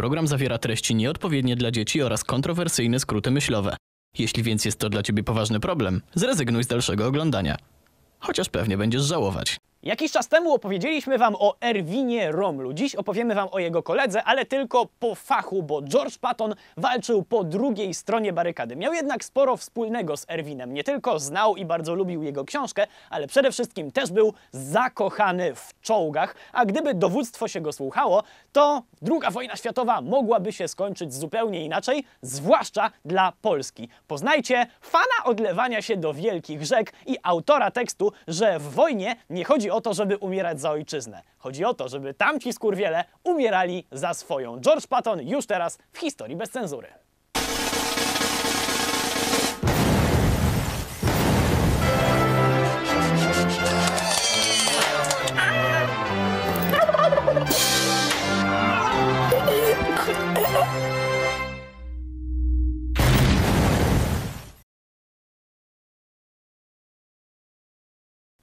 Program zawiera treści nieodpowiednie dla dzieci oraz kontrowersyjne skróty myślowe. Jeśli więc jest to dla ciebie poważny problem, zrezygnuj z dalszego oglądania. Chociaż pewnie będziesz żałować. Jakiś czas temu opowiedzieliśmy wam o Erwinie Romlu. Dziś opowiemy wam o jego koledze, ale tylko po fachu, bo George Patton walczył po drugiej stronie barykady. Miał jednak sporo wspólnego z Erwinem. Nie tylko znał i bardzo lubił jego książkę, ale przede wszystkim też był zakochany w czołgach, a gdyby dowództwo się go słuchało, to II wojna światowa mogłaby się skończyć zupełnie inaczej, zwłaszcza dla Polski. Poznajcie fana odlewania się do wielkich rzek i autora tekstu, że w wojnie nie chodzi o to, żeby umierać za ojczyznę. Chodzi o to, żeby tamci skurwiele umierali za swoją. George Patton już teraz w historii bez cenzury.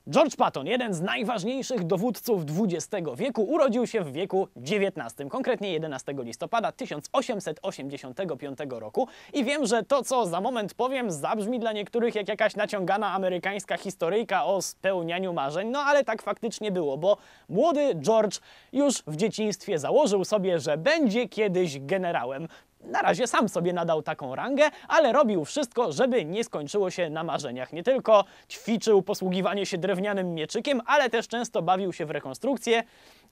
George Patton, jeden z najważniejszych dowódców XX wieku, urodził się w wieku XIX, konkretnie 11 listopada 1885 roku. I wiem, że to, co za moment powiem, zabrzmi dla niektórych jak jakaś naciągana amerykańska historyjka o spełnianiu marzeń, no ale tak faktycznie było, bo młody George już w dzieciństwie założył sobie, że będzie kiedyś generałem. Na razie sam sobie nadał taką rangę, ale robił wszystko, żeby nie skończyło się na marzeniach. Nie tylko ćwiczył posługiwanie się drewnianym mieczykiem, ale też często bawił się w rekonstrukcję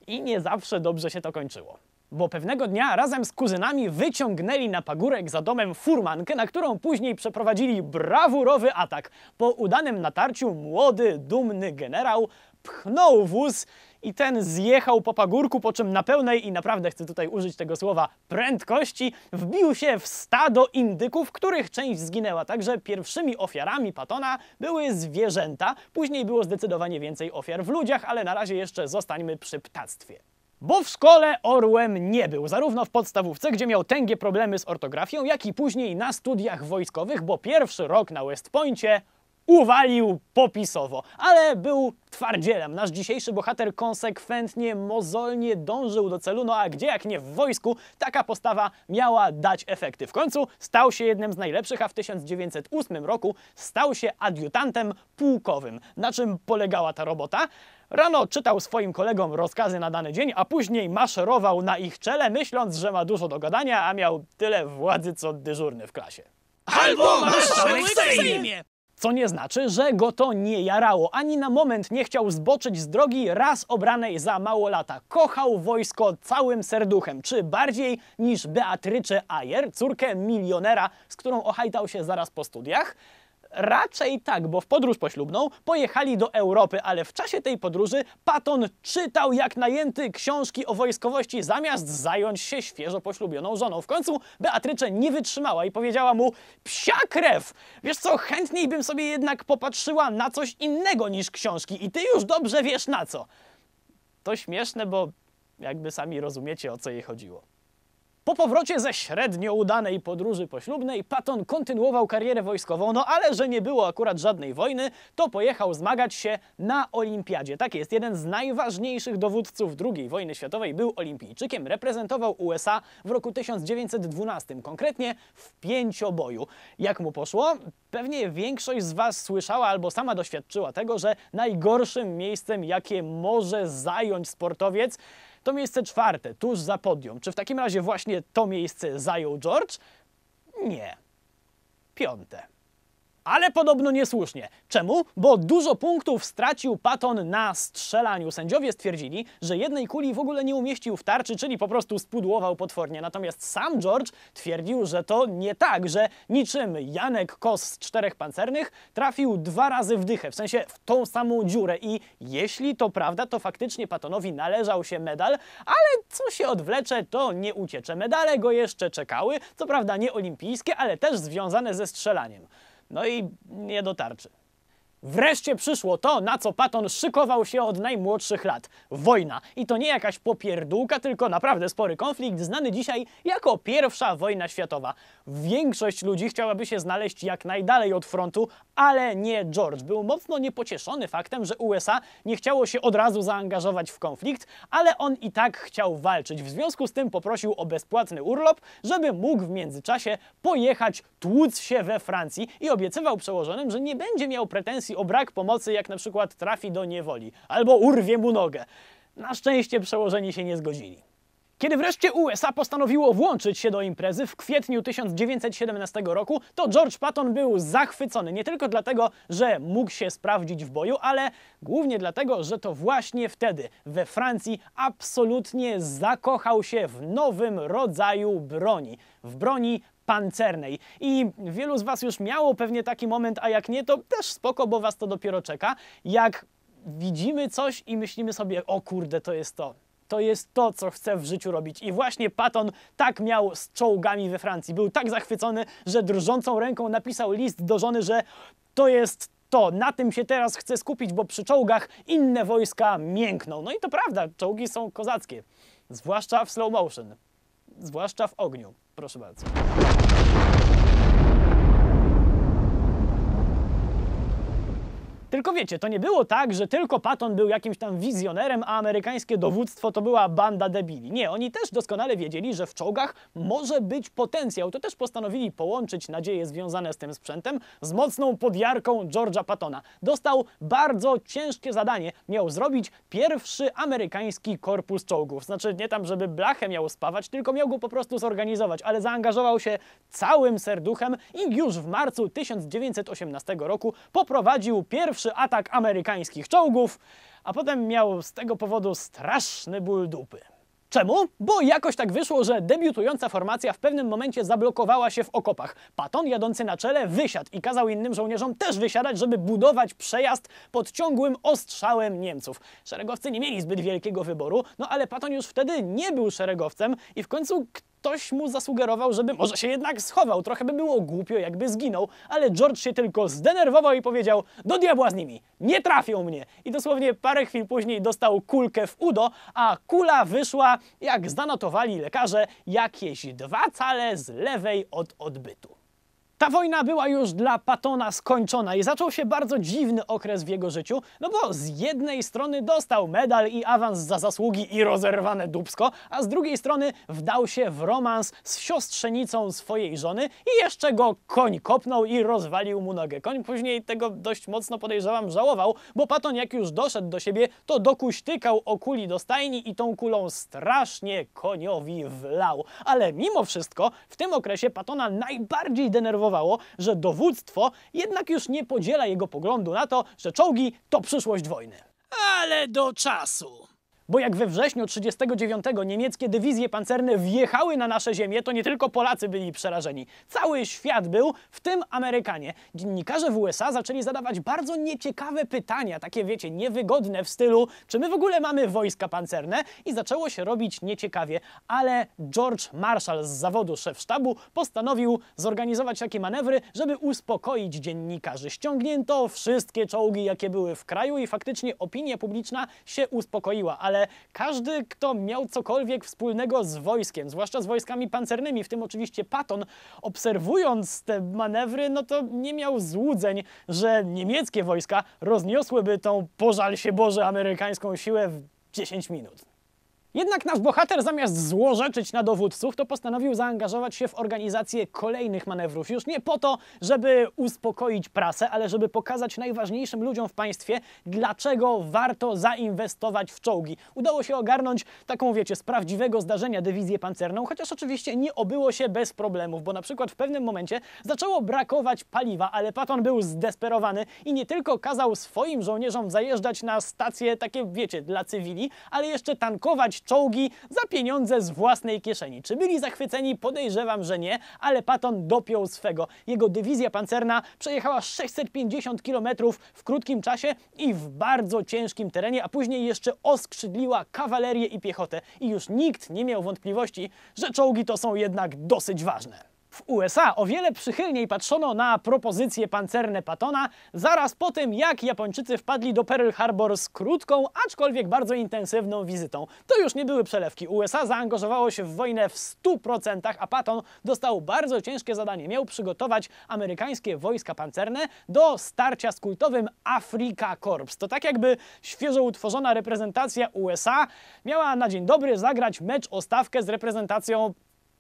i nie zawsze dobrze się to kończyło. Bo pewnego dnia razem z kuzynami wyciągnęli na pagórek za domem furmankę, na którą później przeprowadzili brawurowy atak. Po udanym natarciu młody, dumny generał pchnął wóz i ten zjechał po pagórku, po czym na pełnej, i naprawdę chcę tutaj użyć tego słowa, prędkości, wbił się w stado indyków, których część zginęła. Także pierwszymi ofiarami Patona były zwierzęta, później było zdecydowanie więcej ofiar w ludziach, ale na razie jeszcze zostańmy przy ptactwie. Bo w szkole orłem nie był, zarówno w podstawówce, gdzie miał tęgie problemy z ortografią, jak i później na studiach wojskowych, bo pierwszy rok na West Poincie uwalił popisowo, ale był twardzielem. Nasz dzisiejszy bohater konsekwentnie, mozolnie dążył do celu, no a gdzie jak nie w wojsku, taka postawa miała dać efekty. W końcu stał się jednym z najlepszych, a w 1908 roku stał się adiutantem pułkowym. Na czym polegała ta robota? Rano czytał swoim kolegom rozkazy na dany dzień, a później maszerował na ich czele, myśląc, że ma dużo do gadania, a miał tyle władzy, co dyżurny w klasie. Albo marszałek w Sejmie! Co nie znaczy, że go to nie jarało. Ani na moment nie chciał zboczyć z drogi raz obranej za mało lata. Kochał wojsko całym serduchem, czy bardziej niż Beatrycze Ayer, córkę milionera, z którą ohajtał się zaraz po studiach. Raczej tak, bo w podróż poślubną pojechali do Europy, ale w czasie tej podróży Patton czytał jak najęty książki o wojskowości, zamiast zająć się świeżo poślubioną żoną. W końcu Beatrycze nie wytrzymała i powiedziała mu: Psia krew! Wiesz co, chętniej bym sobie jednak popatrzyła na coś innego niż książki i ty już dobrze wiesz na co. To śmieszne, bo jakby sami rozumiecie o co jej chodziło. Po powrocie ze średnio udanej podróży poślubnej Patton kontynuował karierę wojskową, no ale że nie było akurat żadnej wojny, to pojechał zmagać się na olimpiadzie. Tak jest, jeden z najważniejszych dowódców II wojny światowej był olimpijczykiem, reprezentował USA w roku 1912, konkretnie w pięcioboju. Jak mu poszło? Pewnie większość z Was słyszała albo sama doświadczyła tego, że najgorszym miejscem, jakie może zająć sportowiec, to miejsce czwarte, tuż za podium. Czy w takim razie właśnie to miejsce zajął George? Nie. Piąte. Ale podobno niesłusznie. Czemu? Bo dużo punktów stracił Patton na strzelaniu. Sędziowie stwierdzili, że jednej kuli w ogóle nie umieścił w tarczy, czyli po prostu spudłował potwornie. Natomiast sam George twierdził, że to nie tak, że niczym Janek Kos z czterech pancernych trafił dwa razy w dychę, w sensie w tą samą dziurę. I jeśli to prawda, to faktycznie Pattonowi należał się medal, ale co się odwlecze, to nie uciecze. Medale go jeszcze czekały, co prawda nie olimpijskie, ale też związane ze strzelaniem. No i nie dotarczy. Wreszcie przyszło to, na co Patton szykował się od najmłodszych lat. Wojna. I to nie jakaś popierdółka, tylko naprawdę spory konflikt, znany dzisiaj jako pierwsza wojna światowa. Większość ludzi chciałaby się znaleźć jak najdalej od frontu, ale nie George. Był mocno niepocieszony faktem, że USA nie chciało się od razu zaangażować w konflikt, ale on i tak chciał walczyć. W związku z tym poprosił o bezpłatny urlop, żeby mógł w międzyczasie pojechać tłuc się we Francji i obiecywał przełożonym, że nie będzie miał pretensji o brak pomocy, jak na przykład trafi do niewoli albo urwie mu nogę. Na szczęście przełożeni się nie zgodzili. Kiedy wreszcie USA postanowiło włączyć się do imprezy w kwietniu 1917 roku, to George Patton był zachwycony nie tylko dlatego, że mógł się sprawdzić w boju, ale głównie dlatego, że to właśnie wtedy we Francji absolutnie zakochał się w nowym rodzaju broni, w broni pancernej. I wielu z Was już miało pewnie taki moment, a jak nie, to też spoko, bo Was to dopiero czeka, jak widzimy coś i myślimy sobie, o kurde, to jest to. To jest to, co chcę w życiu robić. I właśnie Patton tak miał z czołgami we Francji. Był tak zachwycony, że drżącą ręką napisał list do żony, że to jest to, na tym się teraz chcę skupić, bo przy czołgach inne wojska miękną. No i to prawda, czołgi są kozackie. Zwłaszcza w slow motion. Zwłaszcza w ogniu. Proszę bardzo. Tylko wiecie, to nie było tak, że tylko Patton był jakimś tam wizjonerem, a amerykańskie dowództwo to była banda debili. Nie, oni też doskonale wiedzieli, że w czołgach może być potencjał. To też postanowili połączyć nadzieje związane z tym sprzętem z mocną podjarką George'a Pattona. Dostał bardzo ciężkie zadanie. Miał zrobić pierwszy amerykański korpus czołgów. Znaczy nie tam, żeby blachę miał spawać, tylko miał go po prostu zorganizować, ale zaangażował się całym serduchem i już w marcu 1918 roku poprowadził pierwszy atak amerykańskich czołgów, a potem miał z tego powodu straszny ból dupy. Czemu? Bo jakoś tak wyszło, że debiutująca formacja w pewnym momencie zablokowała się w okopach. Patton jadący na czele wysiadł i kazał innym żołnierzom też wysiadać, żeby budować przejazd pod ciągłym ostrzałem Niemców. Szeregowcy nie mieli zbyt wielkiego wyboru, no ale Patton już wtedy nie był szeregowcem i w końcu ktoś mu zasugerował, żeby może się jednak schował. Trochę by było głupio, jakby zginął, ale George się tylko zdenerwował i powiedział: Do diabła z nimi, nie trafią mnie. I dosłownie parę chwil później dostał kulkę w udo, a kula wyszła, jak zanotowali lekarze, jakieś dwa cale z lewej od odbytu. Ta wojna była już dla Patona skończona i zaczął się bardzo dziwny okres w jego życiu, no bo z jednej strony dostał medal i awans za zasługi i rozerwane dubsko, a z drugiej strony wdał się w romans z siostrzenicą swojej żony i jeszcze go koń kopnął i rozwalił mu nogę. Koń później tego dość mocno podejrzewam żałował, bo Paton jak już doszedł do siebie, to dokuśtykał o kuli do stajni i tą kulą strasznie koniowi wlał. Ale mimo wszystko w tym okresie Patona najbardziej denerwował że dowództwo jednak już nie podziela jego poglądu na to, że czołgi to przyszłość wojny. Ale do czasu. Bo jak we wrześniu 1939 niemieckie dywizje pancerne wjechały na nasze ziemię, to nie tylko Polacy byli przerażeni. Cały świat był, w tym Amerykanie. Dziennikarze w USA zaczęli zadawać bardzo nieciekawe pytania, takie wiecie, niewygodne w stylu, czy my w ogóle mamy wojska pancerne? I zaczęło się robić nieciekawie, ale George Marshall z zawodu szef sztabu postanowił zorganizować takie manewry, żeby uspokoić dziennikarzy. Ściągnięto wszystkie czołgi, jakie były w kraju i faktycznie opinia publiczna się uspokoiła, ale ale każdy, kto miał cokolwiek wspólnego z wojskiem, zwłaszcza z wojskami pancernymi, w tym oczywiście Patton, obserwując te manewry, no to nie miał złudzeń, że niemieckie wojska rozniosłyby tą, pożal się Boże, amerykańską siłę w 10 minut. Jednak nasz bohater zamiast złorzeczyć na dowódców, to postanowił zaangażować się w organizację kolejnych manewrów. Już nie po to, żeby uspokoić prasę, ale żeby pokazać najważniejszym ludziom w państwie, dlaczego warto zainwestować w czołgi. Udało się ogarnąć taką, wiecie, z prawdziwego zdarzenia dywizję pancerną, chociaż oczywiście nie obyło się bez problemów, bo na przykład w pewnym momencie zaczęło brakować paliwa, ale Patton był zdesperowany i nie tylko kazał swoim żołnierzom zajeżdżać na stacje takie, wiecie, dla cywili, ale jeszcze tankować czołgi za pieniądze z własnej kieszeni. Czy byli zachwyceni? Podejrzewam, że nie, ale Patton dopiął swego. Jego dywizja pancerna przejechała 650 km w krótkim czasie i w bardzo ciężkim terenie, a później jeszcze oskrzydliła kawalerię i piechotę. I już nikt nie miał wątpliwości, że czołgi to są jednak dosyć ważne. W USA o wiele przychylniej patrzono na propozycje pancerne Pattona zaraz po tym, jak Japończycy wpadli do Pearl Harbor z krótką, aczkolwiek bardzo intensywną wizytą. To już nie były przelewki. USA zaangażowało się w wojnę w 100%, a Patton dostał bardzo ciężkie zadanie. Miał przygotować amerykańskie wojska pancerne do starcia z kultowym Afrika Corps. To tak jakby świeżo utworzona reprezentacja USA miała na dzień dobry zagrać mecz o stawkę z reprezentacją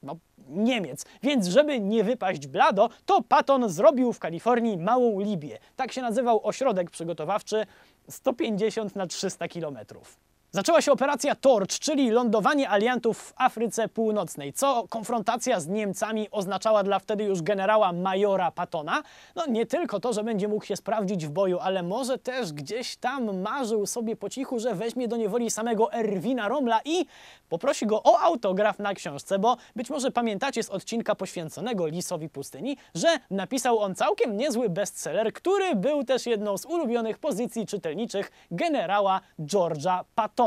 no, Niemiec. Więc żeby nie wypaść blado, to Patton zrobił w Kalifornii małą Libię. Tak się nazywał ośrodek przygotowawczy 150 na 300 kilometrów. Zaczęła się operacja Torch, czyli lądowanie aliantów w Afryce Północnej, co konfrontacja z Niemcami oznaczała dla wtedy już generała majora Pattona. No nie tylko to, że będzie mógł się sprawdzić w boju, ale może też gdzieś tam marzył sobie po cichu, że weźmie do niewoli samego Erwina Romla i poprosi go o autograf na książce, bo być może pamiętacie z odcinka poświęconego Lisowi Pustyni, że napisał on całkiem niezły bestseller, który był też jedną z ulubionych pozycji czytelniczych generała George'a Pattona.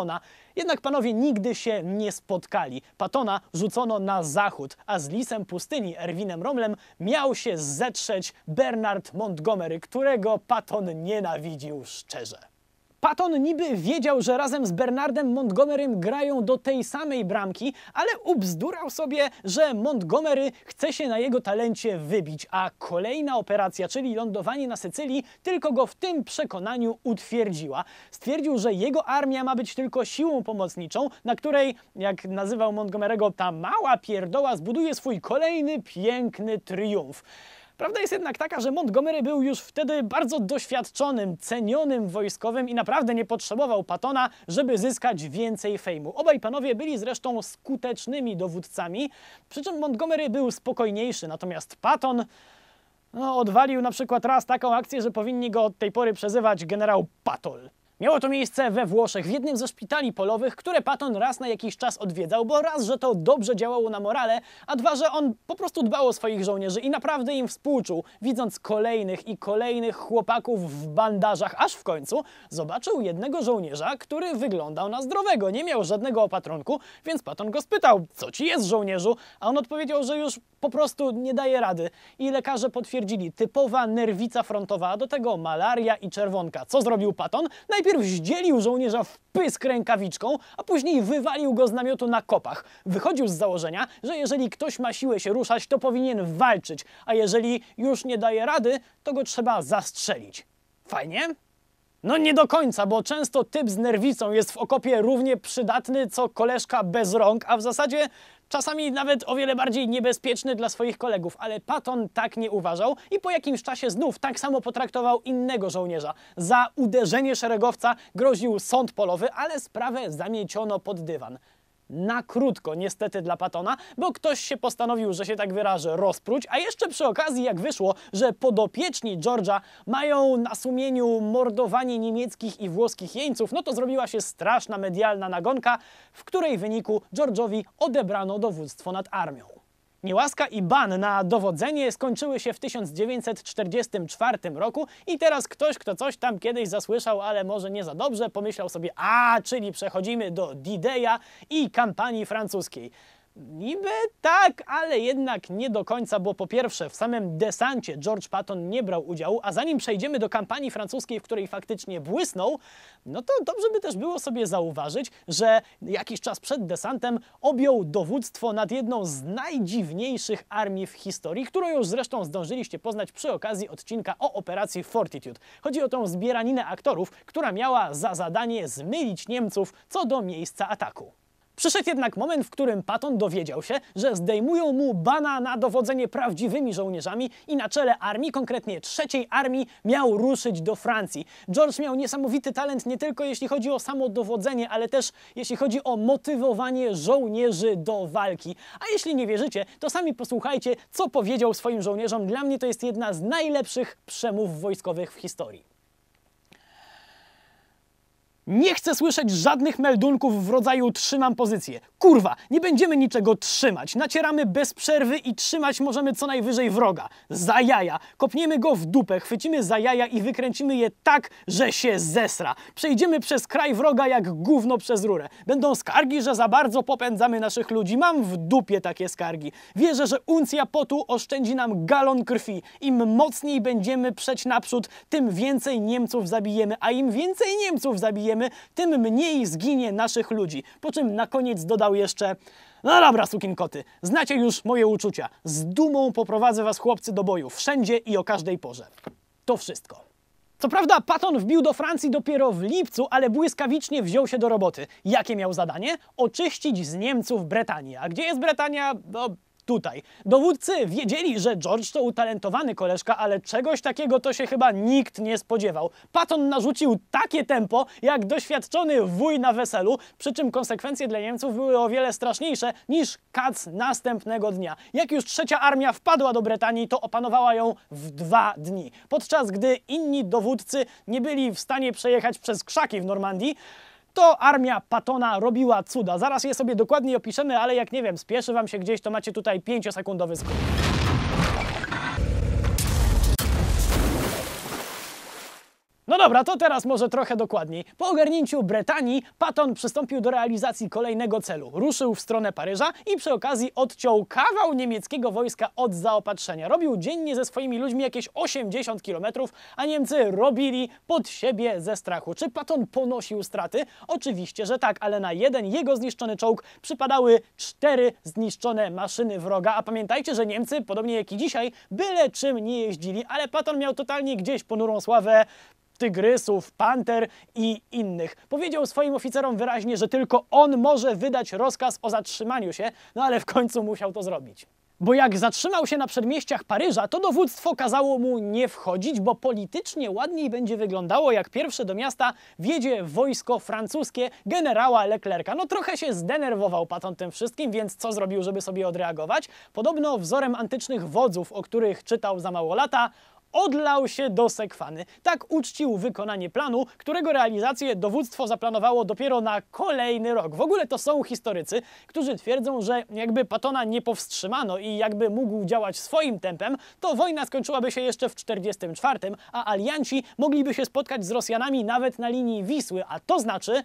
Jednak panowie nigdy się nie spotkali. Patona rzucono na zachód, a z lisem pustyni Erwinem Romlem miał się zetrzeć Bernard Montgomery, którego Patton nienawidził szczerze. Patton niby wiedział, że razem z Bernardem Montgomerym grają do tej samej bramki, ale ubzdurał sobie, że Montgomery chce się na jego talencie wybić, a kolejna operacja, czyli lądowanie na Sycylii, tylko go w tym przekonaniu utwierdziła. Stwierdził, że jego armia ma być tylko siłą pomocniczą, na której, jak nazywał Montgomery'ego, ta mała pierdoła zbuduje swój kolejny piękny triumf. Prawda jest jednak taka, że Montgomery był już wtedy bardzo doświadczonym, cenionym wojskowym i naprawdę nie potrzebował Pattona, żeby zyskać więcej fejmu. Obaj panowie byli zresztą skutecznymi dowódcami, przy czym Montgomery był spokojniejszy, natomiast Patton no, odwalił na przykład raz taką akcję, że powinni go od tej pory przezywać generał Patol. Miało to miejsce we Włoszech, w jednym ze szpitali polowych, które Patton raz na jakiś czas odwiedzał, bo raz, że to dobrze działało na morale, a dwa, że on po prostu dbał o swoich żołnierzy i naprawdę im współczuł, widząc kolejnych i kolejnych chłopaków w bandażach, aż w końcu zobaczył jednego żołnierza, który wyglądał na zdrowego, nie miał żadnego opatrunku, więc Patton go spytał, co ci jest żołnierzu, a on odpowiedział, że już po prostu nie daje rady. I lekarze potwierdzili, typowa nerwica frontowa, a do tego malaria i czerwonka. Co zrobił Patton? Najpierw zdzielił żołnierza w pysk rękawiczką, a później wywalił go z namiotu na kopach. Wychodził z założenia, że jeżeli ktoś ma siłę się ruszać, to powinien walczyć, a jeżeli już nie daje rady, to go trzeba zastrzelić. Fajnie? No nie do końca, bo często typ z nerwicą jest w okopie równie przydatny co koleżka bez rąk, a w zasadzie czasami nawet o wiele bardziej niebezpieczny dla swoich kolegów, ale Patton tak nie uważał i po jakimś czasie znów tak samo potraktował innego żołnierza. Za uderzenie szeregowca groził sąd polowy, ale sprawę zamieciono pod dywan na krótko niestety dla Patona, bo ktoś się postanowił, że się tak wyrażę, rozpróć, a jeszcze przy okazji jak wyszło, że podopieczni George'a mają na sumieniu mordowanie niemieckich i włoskich jeńców, no to zrobiła się straszna medialna nagonka, w której wyniku George'owi odebrano dowództwo nad armią. Niełaska i ban na dowodzenie skończyły się w 1944 roku i teraz ktoś, kto coś tam kiedyś zasłyszał, ale może nie za dobrze, pomyślał sobie, a, czyli przechodzimy do D-Day'a i kampanii francuskiej. Niby tak, ale jednak nie do końca, bo po pierwsze w samym desancie George Patton nie brał udziału, a zanim przejdziemy do kampanii francuskiej, w której faktycznie błysnął, no to dobrze by też było sobie zauważyć, że jakiś czas przed desantem objął dowództwo nad jedną z najdziwniejszych armii w historii, którą już zresztą zdążyliście poznać przy okazji odcinka o operacji Fortitude. Chodzi o tą zbieraninę aktorów, która miała za zadanie zmylić Niemców co do miejsca ataku. Przyszedł jednak moment, w którym Patton dowiedział się, że zdejmują mu bana na dowodzenie prawdziwymi żołnierzami i na czele armii, konkretnie trzeciej armii, miał ruszyć do Francji. George miał niesamowity talent nie tylko jeśli chodzi o samo dowodzenie, ale też jeśli chodzi o motywowanie żołnierzy do walki. A jeśli nie wierzycie, to sami posłuchajcie, co powiedział swoim żołnierzom. Dla mnie to jest jedna z najlepszych przemów wojskowych w historii. Nie chcę słyszeć żadnych meldunków w rodzaju trzymam pozycję. Kurwa, nie będziemy niczego trzymać. Nacieramy bez przerwy i trzymać możemy co najwyżej wroga. Za jaja. Kopniemy go w dupę, chwycimy za jaja i wykręcimy je tak, że się zesra. Przejdziemy przez kraj wroga jak gówno przez rurę. Będą skargi, że za bardzo popędzamy naszych ludzi. Mam w dupie takie skargi. Wierzę, że uncja potu oszczędzi nam galon krwi. Im mocniej będziemy przeć naprzód, tym więcej Niemców zabijemy, a im więcej Niemców zabijemy, tym mniej zginie naszych ludzi. Po czym na koniec dodał jeszcze no dobra, sukinkoty, znacie już moje uczucia. Z dumą poprowadzę was chłopcy do boju, wszędzie i o każdej porze. To wszystko. Co prawda Patton wbił do Francji dopiero w lipcu, ale błyskawicznie wziął się do roboty. Jakie miał zadanie? Oczyścić z Niemców Bretanię. A gdzie jest Bretania? No, tutaj. Dowódcy wiedzieli, że George to utalentowany koleżka, ale czegoś takiego to się chyba nikt nie spodziewał. Patton narzucił takie tempo, jak doświadczony wuj na weselu, przy czym konsekwencje dla Niemców były o wiele straszniejsze niż kac następnego dnia. Jak już trzecia armia wpadła do Brytanii, to opanowała ją w dwa dni. Podczas gdy inni dowódcy nie byli w stanie przejechać przez krzaki w Normandii, to armia Patona robiła cuda. Zaraz je sobie dokładnie opiszemy, ale jak nie wiem, spieszy wam się gdzieś, to macie tutaj 5-sekundowy skrót. No dobra, to teraz może trochę dokładniej. Po ogarnięciu Bretanii Patton przystąpił do realizacji kolejnego celu. Ruszył w stronę Paryża i przy okazji odciął kawał niemieckiego wojska od zaopatrzenia. Robił dziennie ze swoimi ludźmi jakieś 80 km, a Niemcy robili pod siebie ze strachu. Czy Patton ponosił straty? Oczywiście, że tak, ale na jeden jego zniszczony czołg przypadały cztery zniszczone maszyny wroga. A pamiętajcie, że Niemcy, podobnie jak i dzisiaj, byle czym nie jeździli, ale Patton miał totalnie gdzieś ponurą sławę tygrysów, panter i innych. Powiedział swoim oficerom wyraźnie, że tylko on może wydać rozkaz o zatrzymaniu się, no ale w końcu musiał to zrobić. Bo jak zatrzymał się na przedmieściach Paryża, to dowództwo kazało mu nie wchodzić, bo politycznie ładniej będzie wyglądało, jak pierwsze do miasta wjedzie wojsko francuskie generała Leclerca. No trochę się zdenerwował Patton tym wszystkim, więc co zrobił, żeby sobie odreagować? Podobno wzorem antycznych wodzów, o których czytał za mało lata, odlał się do sekwany. Tak uczcił wykonanie planu, którego realizację dowództwo zaplanowało dopiero na kolejny rok. W ogóle to są historycy, którzy twierdzą, że jakby Patona nie powstrzymano i jakby mógł działać swoim tempem, to wojna skończyłaby się jeszcze w 1944, a alianci mogliby się spotkać z Rosjanami nawet na linii Wisły, a to znaczy,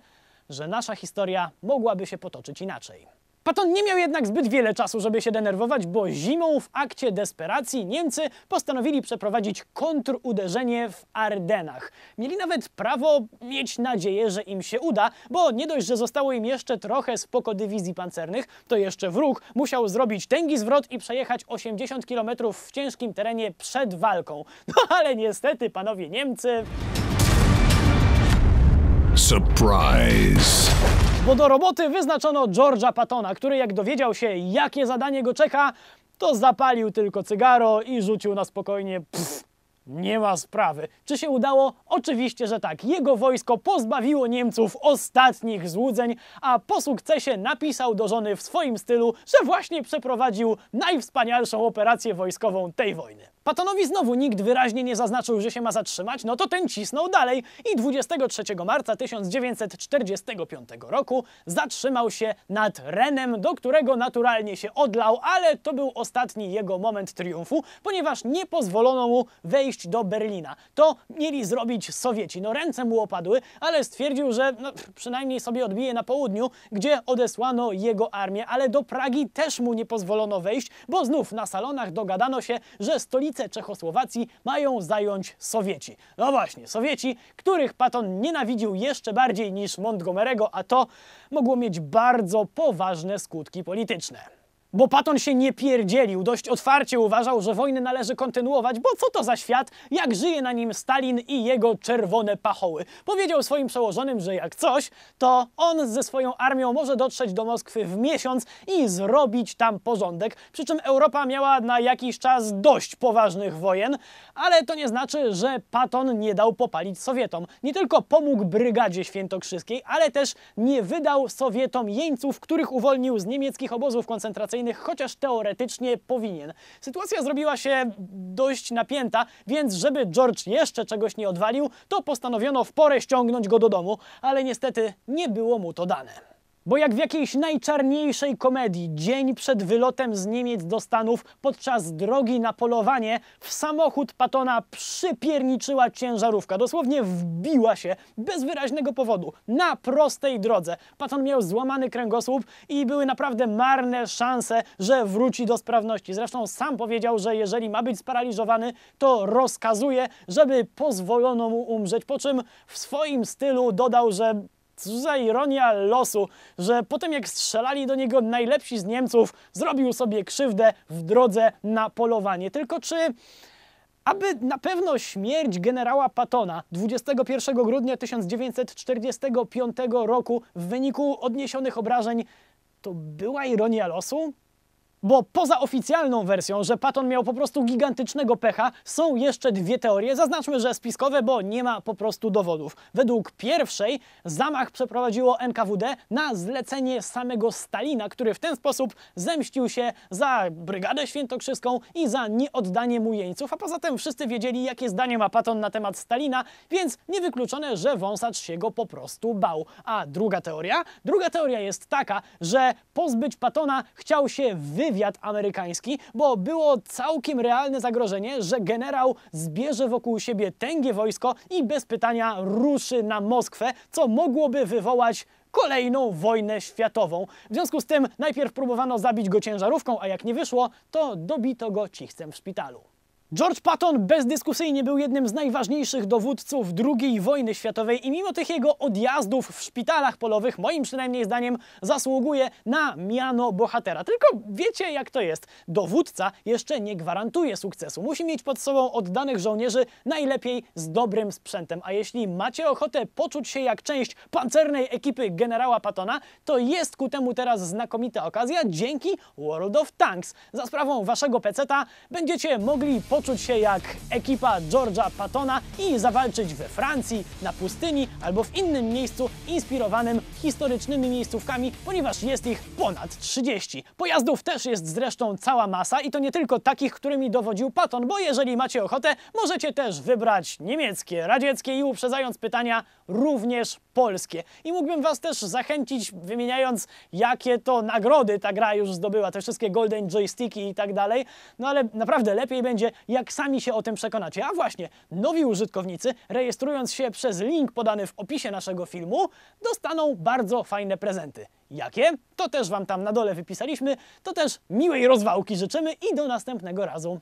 że nasza historia mogłaby się potoczyć inaczej. Patton nie miał jednak zbyt wiele czasu, żeby się denerwować, bo zimą w akcie desperacji Niemcy postanowili przeprowadzić kontruderzenie w Ardenach. Mieli nawet prawo mieć nadzieję, że im się uda, bo nie dość, że zostało im jeszcze trochę spoko dywizji pancernych, to jeszcze wróg musiał zrobić tęgi zwrot i przejechać 80 km w ciężkim terenie przed walką. No ale niestety, panowie Niemcy... Surprise. Bo do roboty wyznaczono George'a Pattona, który jak dowiedział się, jakie zadanie go czeka, to zapalił tylko cygaro i rzucił na spokojnie pff, nie ma sprawy. Czy się udało? Oczywiście, że tak. Jego wojsko pozbawiło Niemców ostatnich złudzeń, a po sukcesie napisał do żony w swoim stylu, że właśnie przeprowadził najwspanialszą operację wojskową tej wojny. Pattonowi znowu nikt wyraźnie nie zaznaczył, że się ma zatrzymać, no to ten cisnął dalej i 23 marca 1945 roku zatrzymał się nad Renem, do którego naturalnie się odlał, ale to był ostatni jego moment triumfu, ponieważ nie pozwolono mu wejść do Berlina. To mieli zrobić Sowieci. No ręce mu opadły, ale stwierdził, że no, przynajmniej sobie odbije na południu, gdzie odesłano jego armię, ale do Pragi też mu nie pozwolono wejść, bo znów na salonach dogadano się, że stolicę Czechosłowacji mają zająć Sowieci. No właśnie, Sowieci, których Patton nienawidził jeszcze bardziej niż Montgomery'ego, a to mogło mieć bardzo poważne skutki polityczne. Bo Patton się nie pierdzielił, dość otwarcie uważał, że wojnę należy kontynuować, bo co to za świat, jak żyje na nim Stalin i jego czerwone pachoły. Powiedział swoim przełożonym, że jak coś, to on ze swoją armią może dotrzeć do Moskwy w miesiąc i zrobić tam porządek, przy czym Europa miała na jakiś czas dość poważnych wojen, ale to nie znaczy, że Patton nie dał popalić Sowietom. Nie tylko pomógł Brygadzie Świętokrzyskiej, ale też nie wydał Sowietom jeńców, których uwolnił z niemieckich obozów koncentracyjnych chociaż teoretycznie powinien. Sytuacja zrobiła się dość napięta, więc żeby George jeszcze czegoś nie odwalił, to postanowiono w porę ściągnąć go do domu, ale niestety nie było mu to dane. Bo jak w jakiejś najczarniejszej komedii, dzień przed wylotem z Niemiec do Stanów, podczas drogi na polowanie, w samochód Patona przypierniczyła ciężarówka. Dosłownie wbiła się, bez wyraźnego powodu, na prostej drodze. Paton miał złamany kręgosłup i były naprawdę marne szanse, że wróci do sprawności. Zresztą sam powiedział, że jeżeli ma być sparaliżowany, to rozkazuje, żeby pozwolono mu umrzeć, po czym w swoim stylu dodał, że Cóż za ironia losu, że po tym jak strzelali do niego najlepsi z Niemców, zrobił sobie krzywdę w drodze na polowanie. Tylko czy aby na pewno śmierć generała Pattona 21 grudnia 1945 roku w wyniku odniesionych obrażeń to była ironia losu? Bo poza oficjalną wersją, że Patton miał po prostu gigantycznego pecha, są jeszcze dwie teorie. Zaznaczmy, że spiskowe, bo nie ma po prostu dowodów. Według pierwszej zamach przeprowadziło NKWD na zlecenie samego Stalina, który w ten sposób zemścił się za Brygadę Świętokrzyską i za nieoddanie mu jeńców. A poza tym wszyscy wiedzieli, jakie zdanie ma Patton na temat Stalina, więc niewykluczone, że wąsacz się go po prostu bał. A druga teoria? Druga teoria jest taka, że pozbyć Pattona chciał się wywiad amerykański, bo było całkiem realne zagrożenie, że generał zbierze wokół siebie tęgie wojsko i bez pytania ruszy na Moskwę, co mogłoby wywołać kolejną wojnę światową. W związku z tym najpierw próbowano zabić go ciężarówką, a jak nie wyszło, to dobito go cichcem w szpitalu. George Patton bezdyskusyjnie był jednym z najważniejszych dowódców II wojny światowej i mimo tych jego odjazdów w szpitalach polowych, moim przynajmniej zdaniem, zasługuje na miano bohatera. Tylko wiecie jak to jest. Dowódca jeszcze nie gwarantuje sukcesu. Musi mieć pod sobą oddanych żołnierzy, najlepiej z dobrym sprzętem. A jeśli macie ochotę poczuć się jak część pancernej ekipy generała Pattona, to jest ku temu teraz znakomita okazja dzięki World of Tanks. Za sprawą waszego peceta będziecie mogli poczuć poczuć się jak ekipa George'a Pattona i zawalczyć we Francji, na pustyni albo w innym miejscu inspirowanym historycznymi miejscówkami, ponieważ jest ich ponad 30. Pojazdów też jest zresztą cała masa i to nie tylko takich, którymi dowodził Patton, bo jeżeli macie ochotę, możecie też wybrać niemieckie, radzieckie i uprzedzając pytania, również polskie. I mógłbym was też zachęcić wymieniając, jakie to nagrody ta gra już zdobyła, te wszystkie golden joysticki i tak dalej, no ale naprawdę lepiej będzie, jak sami się o tym przekonacie. A właśnie, nowi użytkownicy, rejestrując się przez link podany w opisie naszego filmu, dostaną bardzo fajne prezenty. Jakie? To też wam tam na dole wypisaliśmy, to też miłej rozwałki życzymy i do następnego razu.